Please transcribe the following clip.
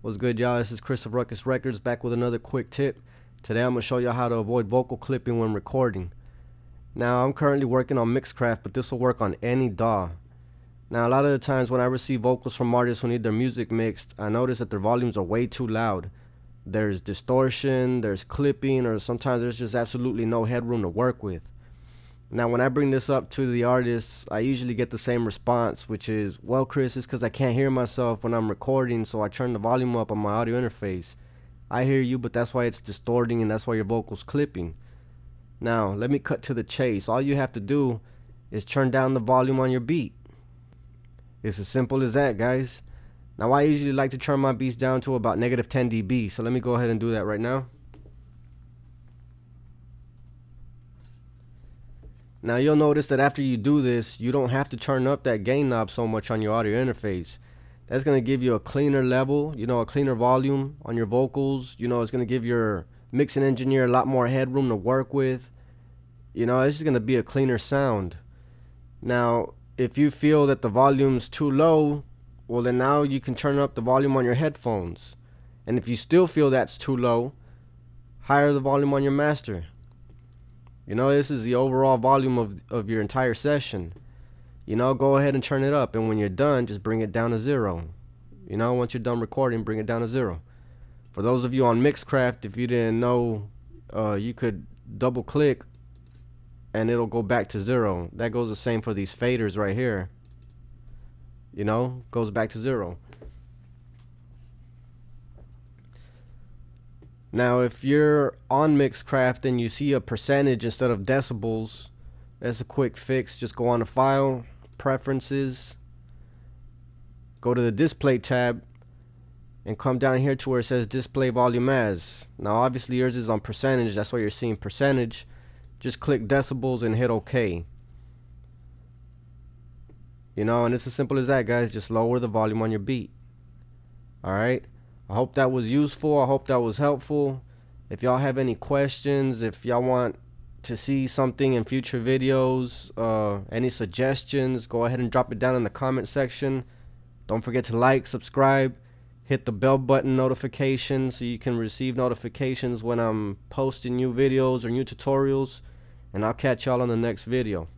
What's good y'all? This is Chris of Rucus Records back with another quick tip. Today I'm going to show you how to avoid vocal clipping when recording. Now I'm currently working on Mixcraft but this will work on any DAW. Now a lot of the times when I receive vocals from artists who need their music mixed I notice that their volumes are way too loud. There's distortion, there's clipping or sometimes there's just absolutely no headroom to work with. Now, when I bring this up to the artists, I usually get the same response, which is, well, Chris, it's because I can't hear myself when I'm recording, so I turn the volume up on my audio interface. I hear you, but that's why it's distorting and that's why your vocal's clipping. Now, let me cut to the chase. All you have to do is turn down the volume on your beat. It's as simple as that, guys. Now, I usually like to turn my beats down to about negative 10 dB, so let me go ahead and do that right now. Now you'll notice that after you do this, you don't have to turn up that gain knob so much on your audio interface. That's going to give you a cleaner level, you know, a cleaner volume on your vocals. You know, it's going to give your mixing engineer a lot more headroom to work with. You know, it's just going to be a cleaner sound. Now, if you feel that the volume's too low, well then now you can turn up the volume on your headphones. And if you still feel that's too low, higher the volume on your master. You know, this is the overall volume of, of your entire session. You know, go ahead and turn it up. And when you're done, just bring it down to zero. You know, once you're done recording, bring it down to zero. For those of you on Mixcraft, if you didn't know, uh, you could double click and it'll go back to zero. That goes the same for these faders right here. You know, goes back to zero. Now, if you're on Mixcraft and you see a percentage instead of decibels, that's a quick fix. Just go on the File, Preferences, go to the Display tab, and come down here to where it says Display Volume As. Now, obviously yours is on percentage. That's why you're seeing percentage. Just click decibels and hit OK. You know, and it's as simple as that, guys. Just lower the volume on your beat. Alright? I hope that was useful. I hope that was helpful. If y'all have any questions, if y'all want to see something in future videos, uh, any suggestions, go ahead and drop it down in the comment section. Don't forget to like, subscribe, hit the bell button notification so you can receive notifications when I'm posting new videos or new tutorials. And I'll catch y'all on the next video.